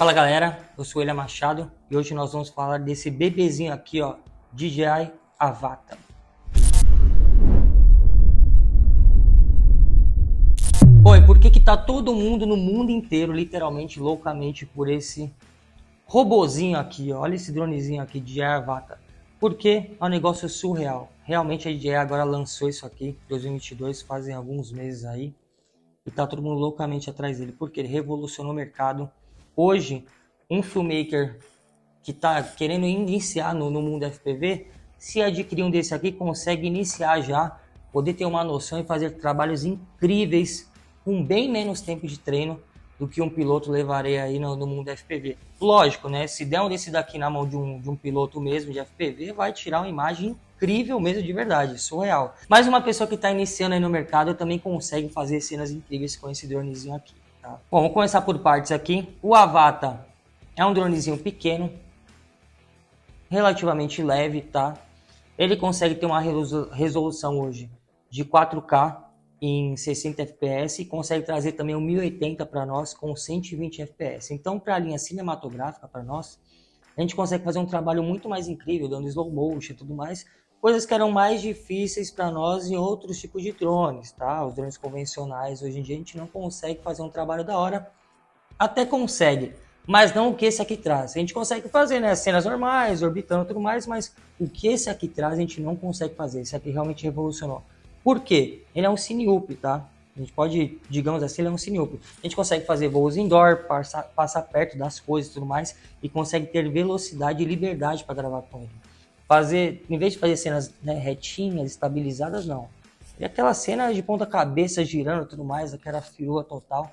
Fala galera, eu sou Elia Machado e hoje nós vamos falar desse bebezinho aqui, ó, DJI Avata. Bom, e por que que tá todo mundo no mundo inteiro, literalmente, loucamente, por esse robozinho aqui, ó, olha esse dronezinho aqui, DJI Avata. Porque é um negócio surreal. Realmente a DJI agora lançou isso aqui, 2022, fazem alguns meses aí, e tá todo mundo loucamente atrás dele, porque ele revolucionou o mercado Hoje, um filmmaker que está querendo iniciar no, no, mundo FPV, se adquirir um desse aqui, consegue iniciar já, poder ter uma noção e fazer trabalhos incríveis com bem menos tempo de treino do que um piloto levaria aí no, no mundo FPV. Lógico, né? Se der um desse daqui na mão de um, de um piloto mesmo de FPV, vai tirar uma imagem incrível mesmo de verdade, surreal. Mas uma pessoa que está iniciando aí no mercado também consegue fazer cenas incríveis com esse dronezinho aqui. Bom, vamos começar por partes aqui. O Avata é um dronezinho pequeno, relativamente leve, tá? Ele consegue ter uma resolução hoje de 4K em 60 fps e consegue trazer também um 1080 para nós com 120 fps. Então, para a linha cinematográfica para nós, a gente consegue fazer um trabalho muito mais incrível, dando slow motion e tudo mais, coisas que eram mais difíceis para nós em outros tipos de drones, tá? Os drones convencionais, hoje em dia a gente não consegue fazer um trabalho da hora, até consegue, mas não o que esse aqui traz. A gente consegue fazer, né, cenas normais, orbitando tudo mais, mas o que esse aqui traz a gente não consegue fazer. Esse aqui realmente revolucionou. Por quê? Ele é um cine-up, tá? A gente pode, digamos assim, ele é um cine-up. A gente consegue fazer voos indoor, passar, passar perto das coisas e tudo mais, e consegue ter velocidade e liberdade para gravar com ele fazer, em vez de fazer cenas né, retinhas, estabilizadas, não. E aquela cena de ponta cabeça girando tudo mais, aquela firula total.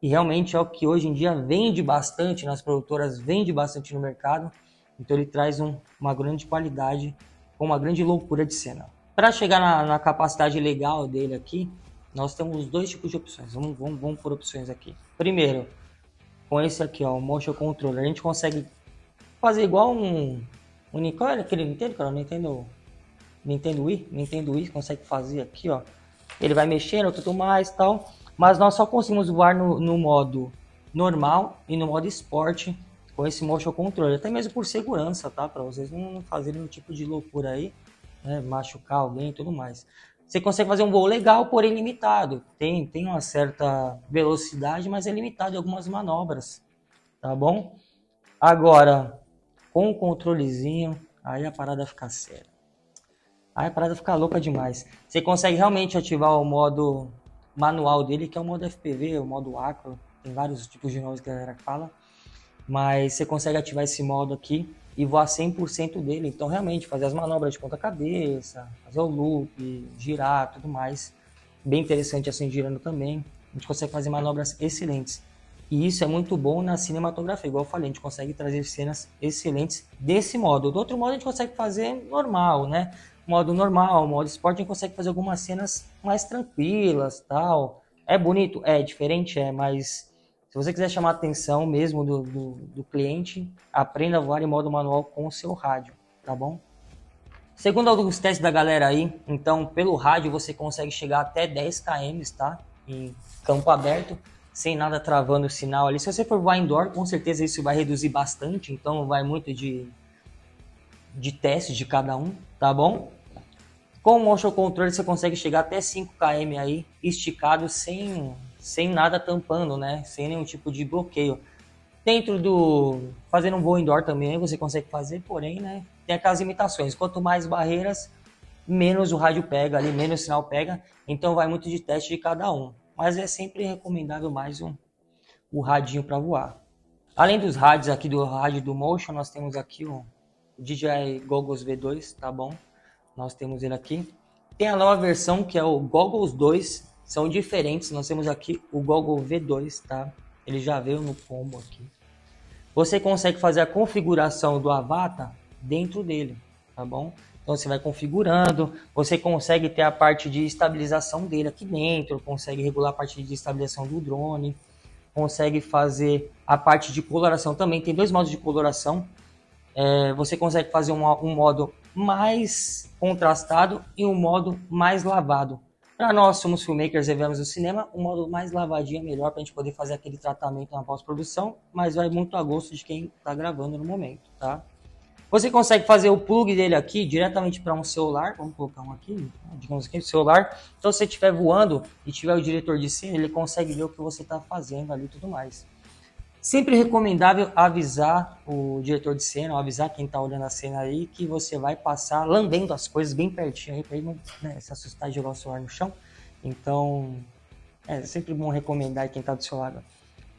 E realmente é o que hoje em dia vende bastante nas produtoras, vende bastante no mercado. Então ele traz um, uma grande qualidade, com uma grande loucura de cena. Para chegar na, na, capacidade legal dele aqui, nós temos dois tipos de opções. Vamos, vamos, vamos por opções aqui. Primeiro, com esse aqui, ó, o Motion Controller, a gente consegue fazer igual um, o olha aquele Nintendo, cara, Nintendo, Nintendo Wii, Nintendo Wii consegue fazer aqui, ó. Ele vai mexendo, tudo mais tal. Mas nós só conseguimos voar no, no modo normal e no modo esporte com esse motion control. Até mesmo por segurança, tá? Para vocês não fazerem um tipo de loucura aí, né? Machucar alguém e tudo mais. Você consegue fazer um voo legal, porém limitado. Tem, tem uma certa velocidade, mas é limitado em algumas manobras, tá bom? Agora, com o controlezinho, aí a parada fica séria. Aí a parada fica louca demais. Você consegue realmente ativar o modo manual dele, que é o modo FPV, o modo acro. Tem vários tipos de nomes que a galera fala. Mas você consegue ativar esse modo aqui e voar 100% dele. Então, realmente, fazer as manobras de ponta-cabeça, fazer o loop, girar, tudo mais. Bem interessante assim, girando também. A gente consegue fazer manobras excelentes. E isso é muito bom na cinematografia. Igual eu falei, a gente consegue trazer cenas excelentes desse modo. Do outro modo, a gente consegue fazer normal, né? Modo normal, modo esporte, a gente consegue fazer algumas cenas mais tranquilas, tal. É bonito? É, diferente? É, mas se você quiser chamar a atenção mesmo do, do, do cliente, aprenda a voar em modo manual com o seu rádio, tá bom? Segundo alguns testes da galera aí, então pelo rádio você consegue chegar até 10 km, tá? Em campo aberto sem nada travando o sinal ali. Se você for voar indoor, com certeza isso vai reduzir bastante, então vai muito de, de testes de cada um, tá bom? Com o motion control você consegue chegar até 5 km aí, esticado, sem, sem nada tampando, né? Sem nenhum tipo de bloqueio. Dentro do... fazendo um voo indoor também você consegue fazer, porém, né? Tem aquelas limitações. Quanto mais barreiras, menos o rádio pega ali, menos o sinal pega. Então vai muito de teste de cada um mas é sempre recomendável mais um, o radinho para voar. Além dos rádios aqui do rádio do Motion, nós temos aqui o DJI Goggles V2, tá bom? Nós temos ele aqui. Tem a nova versão que é o Goggles 2, são diferentes. Nós temos aqui o Goggle V2, tá? Ele já veio no combo aqui. Você consegue fazer a configuração do avatar dentro dele, tá bom? Então você vai configurando, você consegue ter a parte de estabilização dele aqui dentro, consegue regular a parte de estabilização do drone, consegue fazer a parte de coloração também. Tem dois modos de coloração. É, você consegue fazer um, um modo mais contrastado e um modo mais lavado. Para nós, somos filmmakers e vemos o cinema, o modo mais lavadinho é melhor para a gente poder fazer aquele tratamento na pós-produção, mas vai muito a gosto de quem está gravando no momento, tá? Você consegue fazer o plug dele aqui diretamente para um celular, vamos colocar um aqui, né, digamos aqui, celular. Então, se você estiver voando e tiver o diretor de cena, ele consegue ver o que você está fazendo ali e tudo mais. Sempre recomendável avisar o diretor de cena, avisar quem está olhando a cena aí, que você vai passar lambendo as coisas bem pertinho aí, para ele não né, se assustar e jogar o celular no chão. Então, é sempre bom recomendar quem está do seu lado.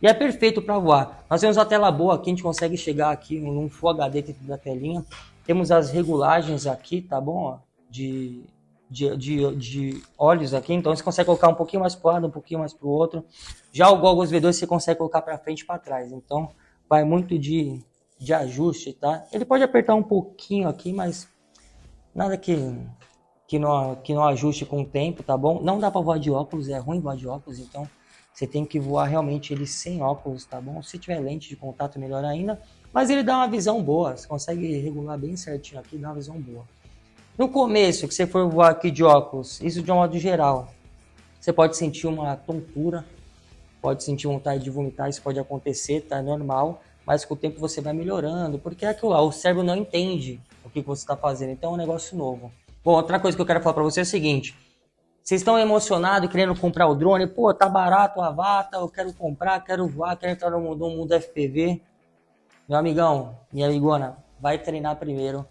E é perfeito para voar. Nós temos uma tela boa aqui, a gente consegue chegar aqui num Full HD dentro da telinha. Temos as regulagens aqui, tá bom? De, de, de, de olhos aqui, então você consegue colocar um pouquinho mais para um lado, um pouquinho mais para o outro. Já o Goggles V2 você consegue colocar para frente e para trás, então vai muito de, de ajuste, tá? Ele pode apertar um pouquinho aqui, mas nada que, que, não, que não ajuste com o tempo, tá bom? Não dá para voar de óculos, é ruim voar de óculos, então você tem que voar realmente ele sem óculos, tá bom? Se tiver lente de contato, melhor ainda. Mas ele dá uma visão boa, você consegue regular bem certinho aqui, dá uma visão boa. No começo, que você for voar aqui de óculos, isso de um modo geral, você pode sentir uma tontura, pode sentir vontade de vomitar, isso pode acontecer, tá? É normal, mas com o tempo você vai melhorando, porque é aquilo lá, o cérebro não entende o que você está fazendo, então é um negócio novo. Bom, outra coisa que eu quero falar para você é o seguinte: vocês estão emocionados querendo comprar o drone, pô, tá barato a vata, eu quero comprar, quero voar, quero entrar no mundo, no mundo FPV. Meu amigão, minha amigona, vai treinar primeiro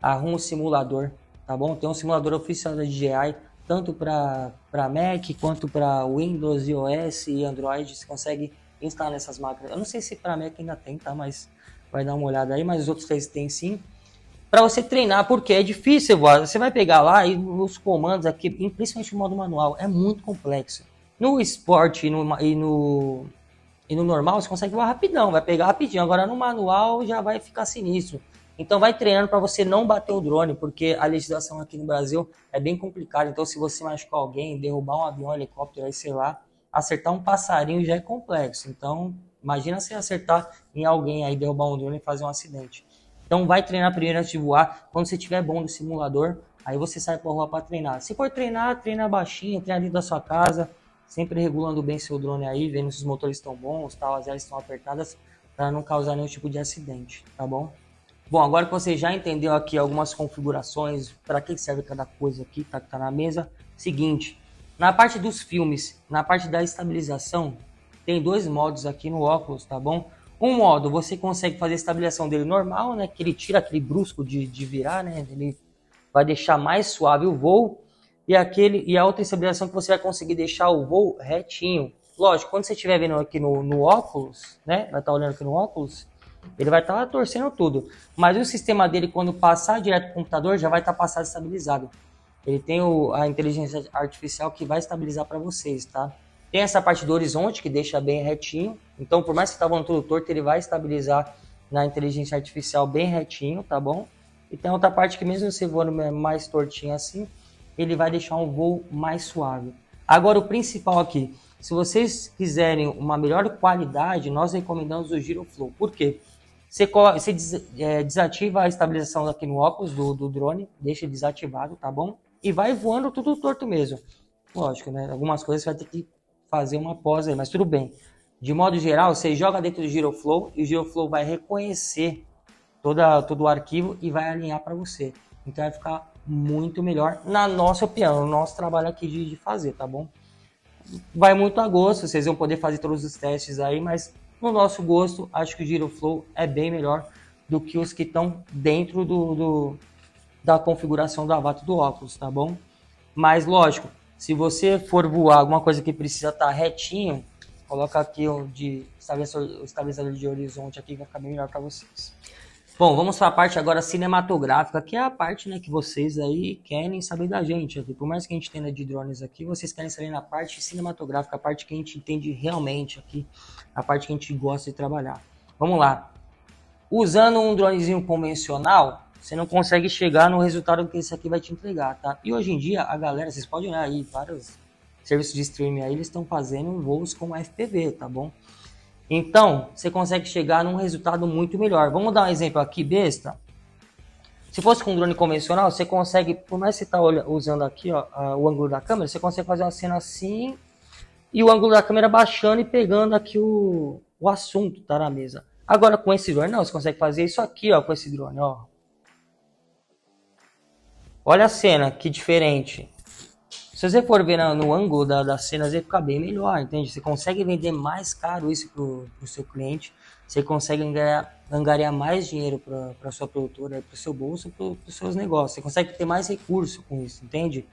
arruma um simulador, tá bom? Tem um simulador oficial da DJI, tanto para Mac quanto para Windows, iOS e Android. Você consegue instalar nessas máquinas. Eu não sei se para Mac ainda tem, tá? Mas vai dar uma olhada aí, mas os outros três tem sim. Para você treinar, porque é difícil, você vai pegar lá e os comandos aqui, principalmente no modo manual, é muito complexo. No esporte e no, e no, e no normal você consegue voar rapidão, vai pegar rapidinho. Agora no manual já vai ficar sinistro. Então vai treinando para você não bater o drone, porque a legislação aqui no Brasil é bem complicada. Então se você machucar alguém, derrubar um avião, um helicóptero, aí sei lá, acertar um passarinho já é complexo. Então imagina se acertar em alguém aí, derrubar um drone e fazer um acidente. Então vai treinar primeiro antes de voar. Quando você estiver bom no simulador, aí você sai para rua para treinar. Se for treinar, treina baixinho, treina dentro da sua casa, sempre regulando bem seu drone aí, vendo se os motores estão bons, tal, as hélices estão apertadas, para não causar nenhum tipo de acidente, tá bom? Bom, agora que você já entendeu aqui algumas configurações, para que serve cada coisa aqui, tá, que tá na mesa, seguinte, na parte dos filmes, na parte da estabilização, tem dois modos aqui no óculos, tá bom? Um modo, você consegue fazer a estabilização dele normal, né, que ele tira aquele brusco de, de virar, né, ele vai deixar mais suave o voo, e, aquele, e a outra estabilização que você vai conseguir deixar o voo retinho. Lógico, quando você estiver vendo aqui no, no óculos, né, vai estar tá olhando aqui no óculos, ele vai estar tá torcendo tudo. Mas o sistema dele, quando passar direto para o computador, já vai estar tá passado estabilizado. Ele tem o, a inteligência artificial que vai estabilizar para vocês, tá? Tem essa parte do horizonte que deixa bem retinho. Então, por mais que estava no tudo torto, ele vai estabilizar na inteligência artificial bem retinho, tá bom? E tem outra parte que mesmo você voando mais tortinho assim, ele vai deixar um voo mais suave. Agora, o principal aqui, se vocês quiserem uma melhor qualidade, nós recomendamos o Giroflow. Por quê? Você, é, desativa a estabilização aqui no óculos do, do drone, deixa desativado, tá bom? E vai voando tudo torto mesmo. Lógico, né? Algumas coisas você vai ter que fazer uma pós aí, mas tudo bem. De modo geral, você joga dentro do Giroflow e o Giroflow vai reconhecer toda, todo o arquivo e vai alinhar para você. Então vai ficar muito melhor, na nossa opinião, no nosso trabalho aqui de, de fazer, tá bom? Vai muito a gosto, vocês vão poder fazer todos os testes aí, mas no nosso gosto, acho que o Giroflow é bem melhor do que os que estão dentro do, do, da configuração do avatar do óculos, tá bom? Mas lógico, se você for voar alguma coisa que precisa estar tá retinho, coloca aqui o de o estabilizador de horizonte aqui, vai ficar bem melhor para vocês. Bom, vamos para a parte agora cinematográfica, que é a parte né, que vocês aí querem saber da gente. Aqui. Por mais que a gente tenha de drones aqui, vocês querem saber na parte cinematográfica, a parte que a gente entende realmente aqui, a parte que a gente gosta de trabalhar. Vamos lá. Usando um dronezinho convencional, você não consegue chegar no resultado que esse aqui vai te entregar, tá? E hoje em dia, a galera, vocês podem olhar aí, vários serviços de streaming aí, eles estão fazendo voos com FPV, tá bom? Então, você consegue chegar num resultado muito melhor. Vamos dar um exemplo aqui, besta. Se fosse com drone convencional, você consegue, por mais que você está usando aqui ó, o ângulo da câmera, você consegue fazer uma cena assim e o ângulo da câmera baixando e pegando aqui o, o assunto tá na mesa. Agora com esse drone, não, você consegue fazer isso aqui ó, com esse drone. Ó. Olha a cena, que diferente. Se você for ver no, no ângulo da, das cenas, vai ficar bem melhor, entende? Você consegue vender mais caro isso para o seu cliente, você consegue angariar, angariar mais dinheiro para a sua produtora, para o seu bolso, para os seus negócios. Você consegue ter mais recurso com isso, entende?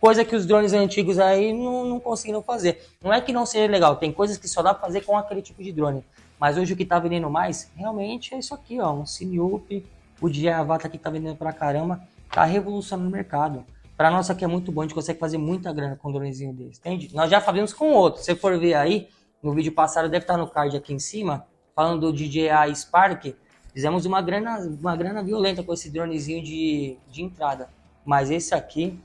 Coisa que os drones antigos aí não, não conseguiram fazer. Não é que não seja legal, tem coisas que só dá para fazer com aquele tipo de drone. Mas hoje o que está vendendo mais, realmente é isso aqui, ó, um Cineop, o DJI Avatar que está vendendo para caramba tá revolucionando o mercado. Para nós aqui é muito bom, a gente consegue fazer muita grana com um dronezinho desse, entende? Nós já fazemos com outro. Se você for ver aí, no vídeo passado deve estar no card aqui em cima, falando do DJI Spark, fizemos uma grana, uma grana violenta com esse dronezinho de, de entrada. Mas esse aqui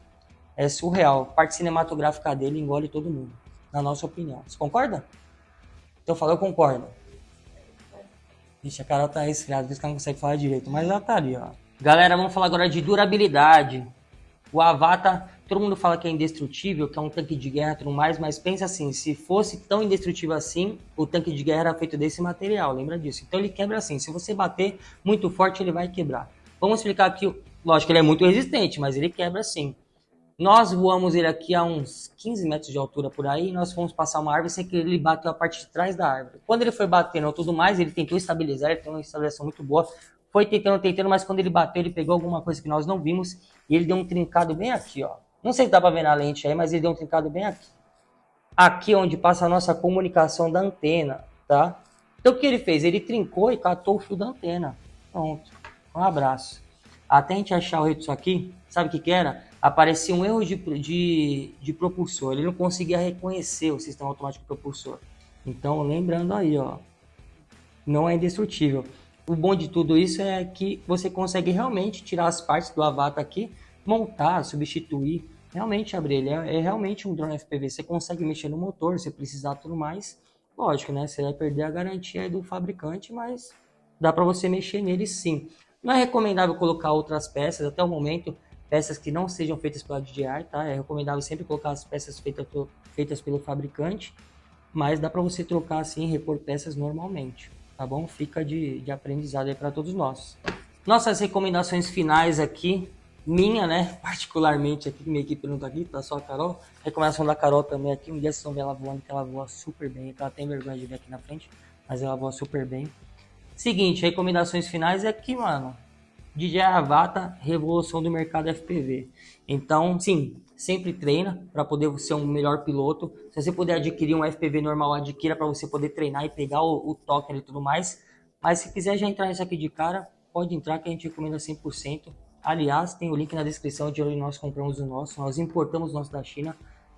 é surreal. A parte cinematográfica dele engole todo mundo, na nossa opinião. Você concorda? Então fala, eu concordo. Vixe, a Carol tá resfriada, por isso que ela não consegue falar direito. Mas ela tá ali, ó. Galera, vamos falar agora de durabilidade. O Avatar, todo mundo fala que é indestrutível, que é um tanque de guerra e tudo mais, mas pensa assim, se fosse tão indestrutível assim, o tanque de guerra era feito desse material, lembra disso? Então ele quebra assim, se você bater muito forte, ele vai quebrar. Vamos explicar aqui, lógico ele é muito resistente, mas ele quebra assim. Nós voamos ele aqui a uns 15 metros de altura por aí, nós fomos passar uma árvore sem que ele bateu a parte de trás da árvore. Quando ele foi batendo tudo mais, ele tentou estabilizar, ele tem uma estabilização muito boa, foi tentando, tentando, mas quando ele bateu, ele pegou alguma coisa que nós não vimos e ele deu um trincado bem aqui, ó. Não sei se dá para ver na lente aí, mas ele deu um trincado bem aqui. Aqui onde passa a nossa comunicação da antena, tá? Então o que ele fez? Ele trincou e catou o fio da antena. Pronto. Um abraço. Até a gente achar o reto aqui, sabe o que que era? Aparecia um erro de, de, de propulsor. Ele não conseguia reconhecer o sistema automático propulsor. Então, lembrando aí, ó. Não é indestrutível o bom de tudo isso é que você consegue realmente tirar as partes do avatar aqui, montar, substituir, realmente abrir ele é, é, realmente um drone FPV. Você consegue mexer no motor, se precisar tudo mais. Lógico, né? Você vai perder a garantia do fabricante, mas dá para você mexer nele sim. Não é recomendável colocar outras peças até o momento, peças que não sejam feitas pela DJI, tá? É recomendável sempre colocar as peças feitas, feitas pelo fabricante, mas dá para você trocar assim, repor peças normalmente tá bom? Fica de, de aprendizado aí para todos nós. Nossas recomendações finais aqui, minha, né? Particularmente aqui, minha equipe não tá aqui, tá só a Carol. Recomendação da Carol também aqui, um dia vocês vão ver ela voando, que ela voa super bem, ela tem vergonha de ver aqui na frente, mas ela voa super bem. Seguinte, recomendações finais é aqui, mano. DJ Avata, revolução do mercado FPV. Então, sim, sempre treina para poder ser um melhor piloto. Se você puder adquirir um FPV normal, adquira para você poder treinar e pegar o, o token e tudo mais. Mas se quiser já entrar nisso aqui de cara, pode entrar que a gente recomenda 100%. Aliás, tem o link na descrição de onde nós compramos o nosso. Nós importamos o nosso da China,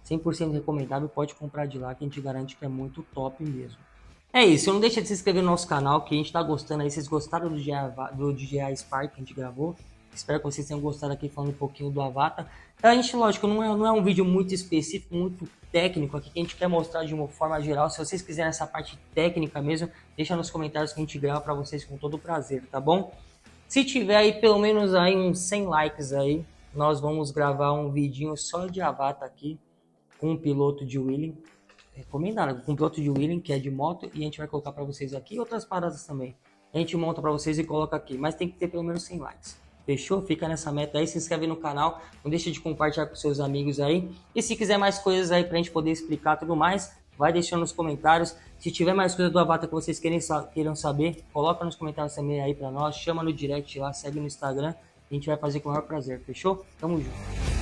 100% recomendável. Pode comprar de lá que a gente garante que é muito top mesmo. É isso, não deixa de se inscrever no nosso canal, que a gente está gostando aí. Vocês gostaram do DJI, do DJI Spark que a gente gravou? Espero que vocês tenham gostado aqui falando um pouquinho do Avatar. Então, a gente, lógico, não é, não é um vídeo muito específico, muito técnico aqui que a gente quer mostrar de uma forma geral. Se vocês quiserem essa parte técnica mesmo, deixa nos comentários que a gente grava para vocês com todo prazer, tá bom? Se tiver aí pelo menos aí uns 100 likes aí, nós vamos gravar um vidinho só de Avatar aqui com um piloto de Wheeling. Recomendado, com um piloto de Wheeling que é de moto e a gente vai colocar para vocês aqui outras paradas também. A gente monta para vocês e coloca aqui, mas tem que ter pelo menos 100 likes. Fechou? Fica nessa meta aí, se inscreve no canal, não deixa de compartilhar com seus amigos aí. E se quiser mais coisas aí pra gente poder explicar tudo mais, vai deixando nos comentários. Se tiver mais coisa do Avatar que vocês querem, queiram saber, coloca nos comentários também aí pra nós, chama no direct lá, segue no Instagram, a gente vai fazer com o maior prazer, fechou? Tamo junto.